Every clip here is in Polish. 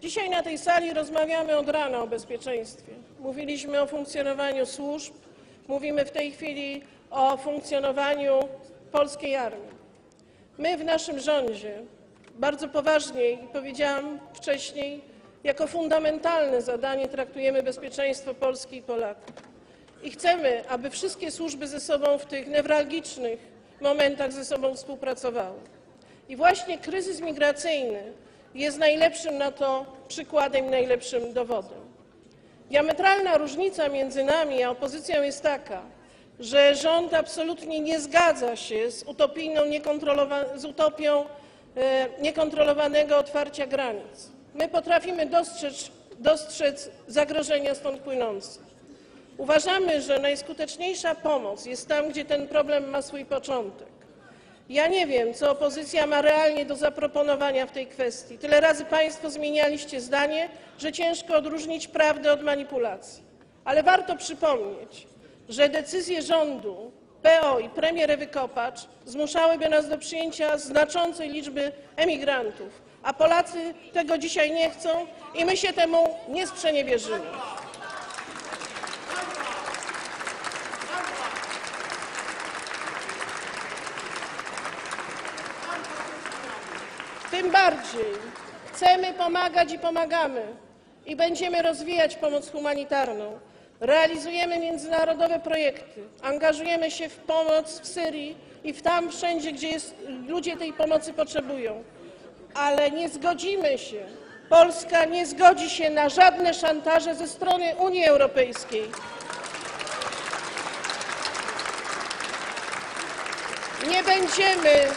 Dzisiaj na tej sali rozmawiamy od rana o bezpieczeństwie. Mówiliśmy o funkcjonowaniu służb, mówimy w tej chwili o funkcjonowaniu polskiej armii. My w naszym rządzie bardzo poważnie, i powiedziałam wcześniej, jako fundamentalne zadanie traktujemy bezpieczeństwo Polski i Polaków. I chcemy, aby wszystkie służby ze sobą w tych newralgicznych momentach ze sobą współpracowały. I właśnie kryzys migracyjny jest najlepszym na to przykładem i najlepszym dowodem. Diametralna różnica między nami a opozycją jest taka, że rząd absolutnie nie zgadza się z, z utopią e, niekontrolowanego otwarcia granic. My potrafimy dostrzec, dostrzec zagrożenia stąd płynące. Uważamy, że najskuteczniejsza pomoc jest tam, gdzie ten problem ma swój początek. Ja nie wiem, co opozycja ma realnie do zaproponowania w tej kwestii. Tyle razy państwo zmienialiście zdanie, że ciężko odróżnić prawdę od manipulacji. Ale warto przypomnieć, że decyzje rządu, PO i premier Ewy Kopacz zmuszałyby nas do przyjęcia znaczącej liczby emigrantów, a Polacy tego dzisiaj nie chcą i my się temu nie sprzeniewierzymy. Tym bardziej chcemy pomagać i pomagamy i będziemy rozwijać pomoc humanitarną. Realizujemy międzynarodowe projekty, angażujemy się w pomoc w Syrii i w tam wszędzie, gdzie jest, ludzie tej pomocy potrzebują. Ale nie zgodzimy się, Polska nie zgodzi się na żadne szantaże ze strony Unii Europejskiej. Nie będziemy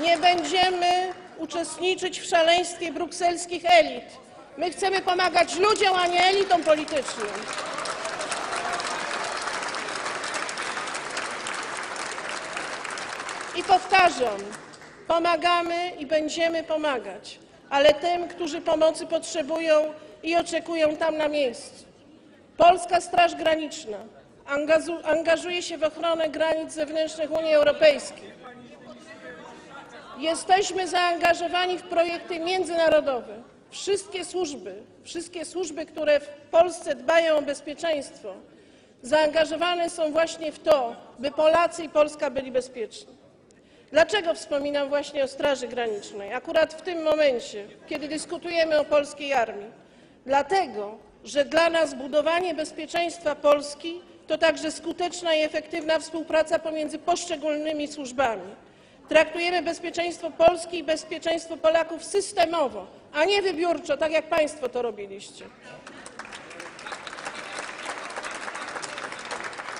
nie będziemy uczestniczyć w szaleństwie brukselskich elit. My chcemy pomagać ludziom, a nie elitom politycznym. I powtarzam, pomagamy i będziemy pomagać, ale tym, którzy pomocy potrzebują i oczekują tam na miejscu. Polska Straż Graniczna angażuje się w ochronę granic zewnętrznych Unii Europejskiej. Jesteśmy zaangażowani w projekty międzynarodowe. Wszystkie służby, wszystkie służby, które w Polsce dbają o bezpieczeństwo, zaangażowane są właśnie w to, by Polacy i Polska byli bezpieczni. Dlaczego wspominam właśnie o Straży Granicznej, akurat w tym momencie, kiedy dyskutujemy o polskiej armii? Dlatego, że dla nas budowanie bezpieczeństwa Polski to także skuteczna i efektywna współpraca pomiędzy poszczególnymi służbami. Traktujemy bezpieczeństwo Polski i bezpieczeństwo Polaków systemowo, a nie wybiórczo, tak jak państwo to robiliście.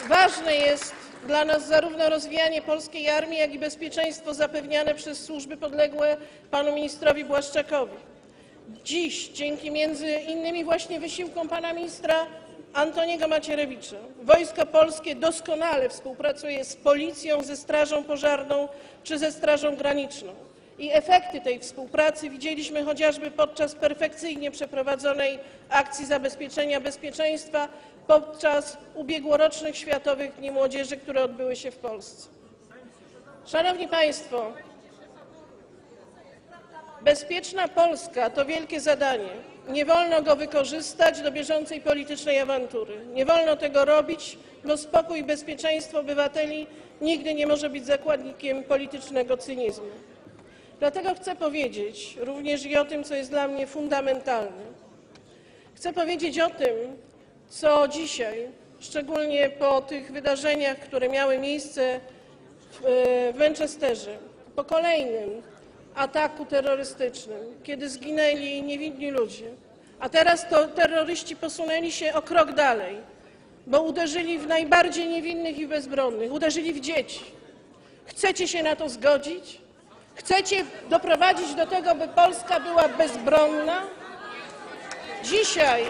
Ważne jest dla nas zarówno rozwijanie polskiej armii, jak i bezpieczeństwo zapewniane przez służby podległe panu ministrowi Błaszczakowi. Dziś, dzięki między innymi właśnie wysiłkom pana ministra Antoniego Macierewicza, Wojsko Polskie doskonale współpracuje z Policją, ze Strażą Pożarną czy ze Strażą Graniczną. I efekty tej współpracy widzieliśmy chociażby podczas perfekcyjnie przeprowadzonej akcji zabezpieczenia bezpieczeństwa podczas ubiegłorocznych Światowych Dni Młodzieży, które odbyły się w Polsce. Szanowni Państwo, bezpieczna Polska to wielkie zadanie. Nie wolno go wykorzystać do bieżącej politycznej awantury. Nie wolno tego robić, bo spokój i bezpieczeństwo obywateli nigdy nie może być zakładnikiem politycznego cynizmu. Dlatego chcę powiedzieć również i o tym, co jest dla mnie fundamentalne. Chcę powiedzieć o tym, co dzisiaj, szczególnie po tych wydarzeniach, które miały miejsce w e, Manchesterze, po kolejnym ataku terrorystycznym, kiedy zginęli niewinni ludzie, a teraz to terroryści posunęli się o krok dalej, bo uderzyli w najbardziej niewinnych i bezbronnych, uderzyli w dzieci. Chcecie się na to zgodzić? Chcecie doprowadzić do tego, by Polska była bezbronna? Dzisiaj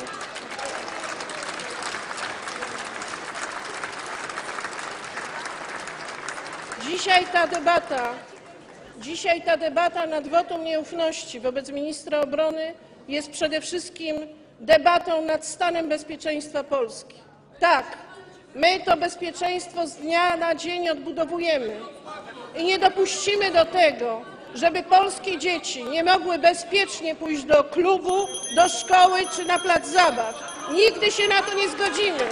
Dzisiaj ta debata, dzisiaj ta debata nad wotum nieufności wobec ministra obrony jest przede wszystkim debatą nad stanem bezpieczeństwa Polski. Tak, my to bezpieczeństwo z dnia na dzień odbudowujemy i nie dopuścimy do tego, żeby polskie dzieci nie mogły bezpiecznie pójść do klubu, do szkoły czy na plac zabaw. Nigdy się na to nie zgodzimy.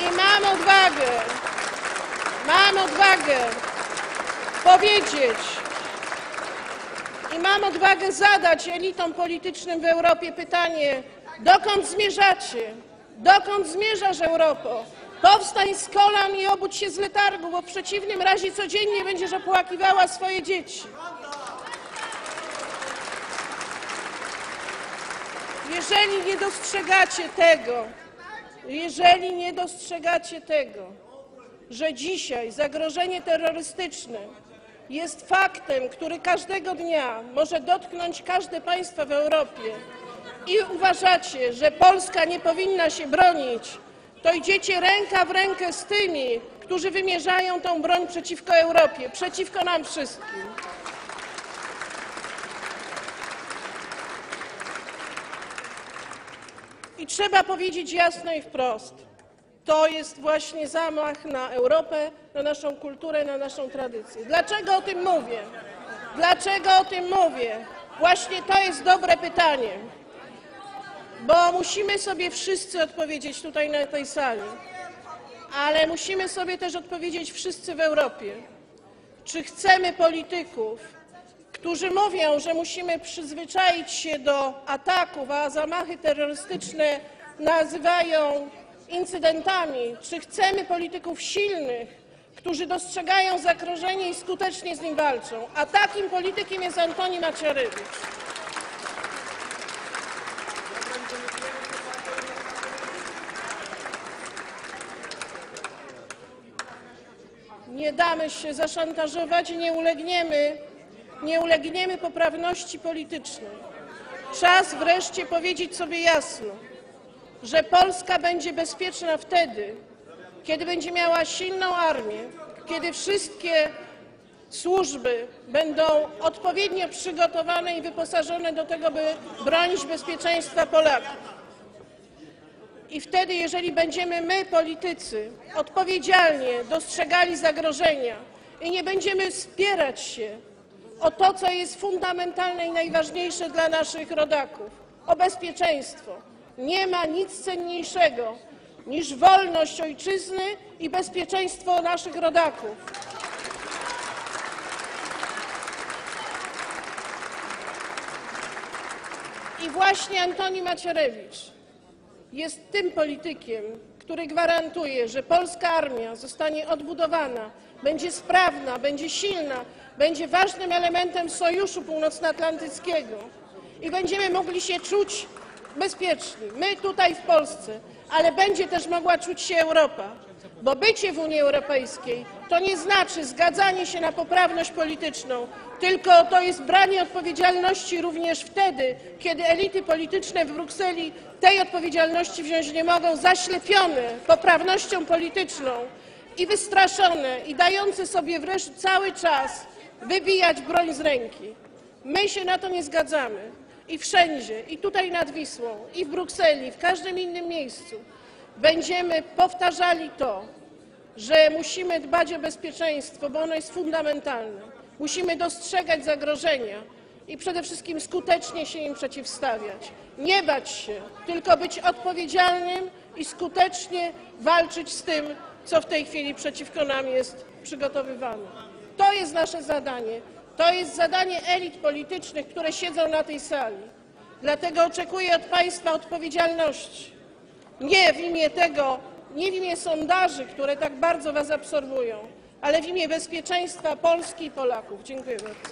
I mam odwagę, mam odwagę powiedzieć i mam odwagę zadać elitom politycznym w Europie pytanie, dokąd zmierzacie? Dokąd zmierzasz Europo? Powstań z kolan i obudź się z letargu, bo w przeciwnym razie codziennie będziesz opłakiwała swoje dzieci. Jeżeli nie dostrzegacie tego, jeżeli nie dostrzegacie tego, że dzisiaj zagrożenie terrorystyczne jest faktem, który każdego dnia może dotknąć każde państwo w Europie i uważacie, że Polska nie powinna się bronić, to idziecie ręka w rękę z tymi, którzy wymierzają tą broń przeciwko Europie, przeciwko nam wszystkim. I trzeba powiedzieć jasno i wprost: to jest właśnie zamach na Europę, na naszą kulturę, na naszą tradycję. Dlaczego o tym mówię? Dlaczego o tym mówię? Właśnie to jest dobre pytanie, bo musimy sobie wszyscy odpowiedzieć tutaj na tej sali, ale musimy sobie też odpowiedzieć wszyscy w Europie, czy chcemy polityków, którzy mówią, że musimy przyzwyczaić się do ataków, a zamachy terrorystyczne nazywają incydentami, czy chcemy polityków silnych, którzy dostrzegają zagrożenie i skutecznie z nim walczą. A takim politykiem jest Antoni Macierewicz. Nie damy się zaszantażować i nie ulegniemy, nie ulegniemy poprawności politycznej. Czas wreszcie powiedzieć sobie jasno, że Polska będzie bezpieczna wtedy, kiedy będzie miała silną armię, kiedy wszystkie służby będą odpowiednio przygotowane i wyposażone do tego, by bronić bezpieczeństwa Polaków. I wtedy, jeżeli będziemy my, politycy, odpowiedzialnie dostrzegali zagrożenia i nie będziemy spierać się o to, co jest fundamentalne i najważniejsze dla naszych rodaków, o bezpieczeństwo, nie ma nic cenniejszego niż wolność ojczyzny i bezpieczeństwo naszych rodaków. I właśnie Antoni Macierewicz jest tym politykiem, który gwarantuje, że polska armia zostanie odbudowana, będzie sprawna, będzie silna, będzie ważnym elementem Sojuszu Północnoatlantyckiego i będziemy mogli się czuć bezpieczni, my tutaj w Polsce, ale będzie też mogła czuć się Europa, bo bycie w Unii Europejskiej to nie znaczy zgadzanie się na poprawność polityczną, tylko to jest branie odpowiedzialności również wtedy, kiedy elity polityczne w Brukseli tej odpowiedzialności wziąć nie mogą, zaślepione poprawnością polityczną i wystraszone, i dające sobie wreszcie cały czas wybijać broń z ręki. My się na to nie zgadzamy. I wszędzie, i tutaj nad Wisłą, i w Brukseli, w każdym innym miejscu będziemy powtarzali to, że musimy dbać o bezpieczeństwo, bo ono jest fundamentalne. Musimy dostrzegać zagrożenia i przede wszystkim skutecznie się im przeciwstawiać. Nie bać się, tylko być odpowiedzialnym i skutecznie walczyć z tym, co w tej chwili przeciwko nam jest przygotowywane. To jest nasze zadanie. To jest zadanie elit politycznych, które siedzą na tej sali. Dlatego oczekuję od Państwa odpowiedzialności. Nie w imię tego, nie w imię sondaży, które tak bardzo Was absorbują, ale w imię bezpieczeństwa Polski i Polaków. Dziękuję bardzo.